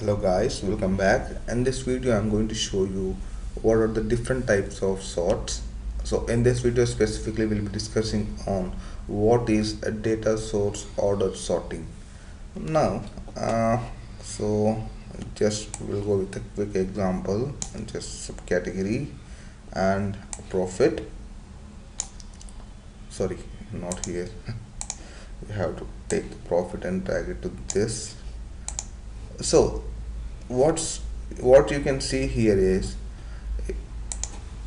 hello guys. Welcome back. In this video i'm going to show you what are the different types of sorts. So in this video specifically we'll be discussing on what is a data source order sorting. Now uh, so just we'll go with a quick example and just subcategory and profit. Sorry not here. We have to take profit and drag it to this so what's what you can see here is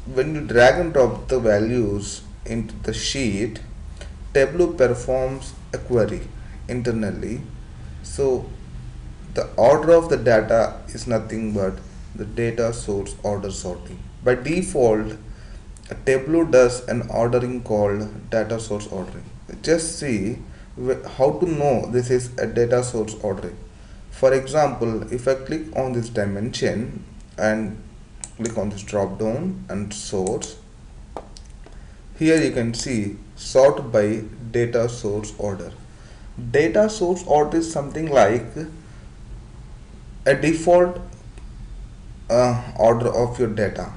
when you drag and drop the values into the sheet Tableau performs a query internally. So the order of the data is nothing but the data source order sorting. By default Tableau does an ordering called data source ordering. Just see how to know this is a data source ordering for example if I click on this dimension and click on this drop down and source here you can see sort by data source order. Data source order is something like a default uh, order of your data.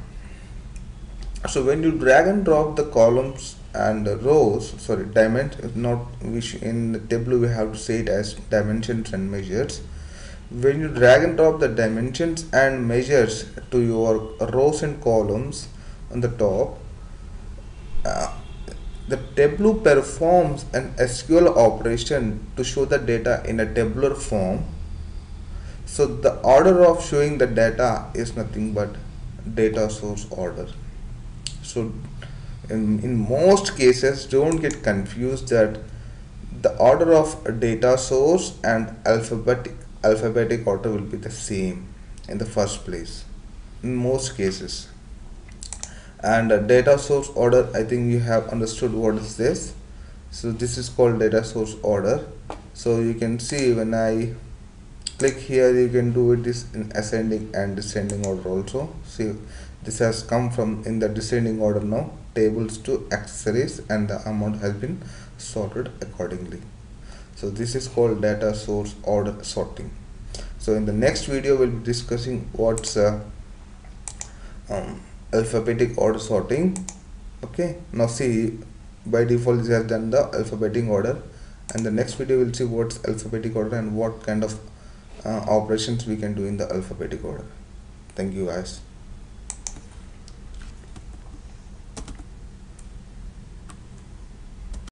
So when you drag and drop the columns and rows sorry dimension not which in the table we have to say it as dimensions and measures when you drag and drop the dimensions and measures to your rows and columns on the top uh, the Tableau performs an SQL operation to show the data in a tabular form. So the order of showing the data is nothing but data source order. So in, in most cases don't get confused that the order of data source and alphabetic alphabetic order will be the same in the first place in most cases. And uh, data source order I think you have understood what is this. So this is called data source order. So you can see when I click here you can do it this in ascending and descending order also. See this has come from in the descending order now. Tables to accessories and the amount has been sorted accordingly so this is called data source order sorting. So in the next video we'll be discussing what's uh, um, alphabetic order sorting. Okay? Now see by default this has done the alphabetic order. And the next video we'll see what's alphabetic order and what kind of uh, operations we can do in the alphabetic order. Thank you guys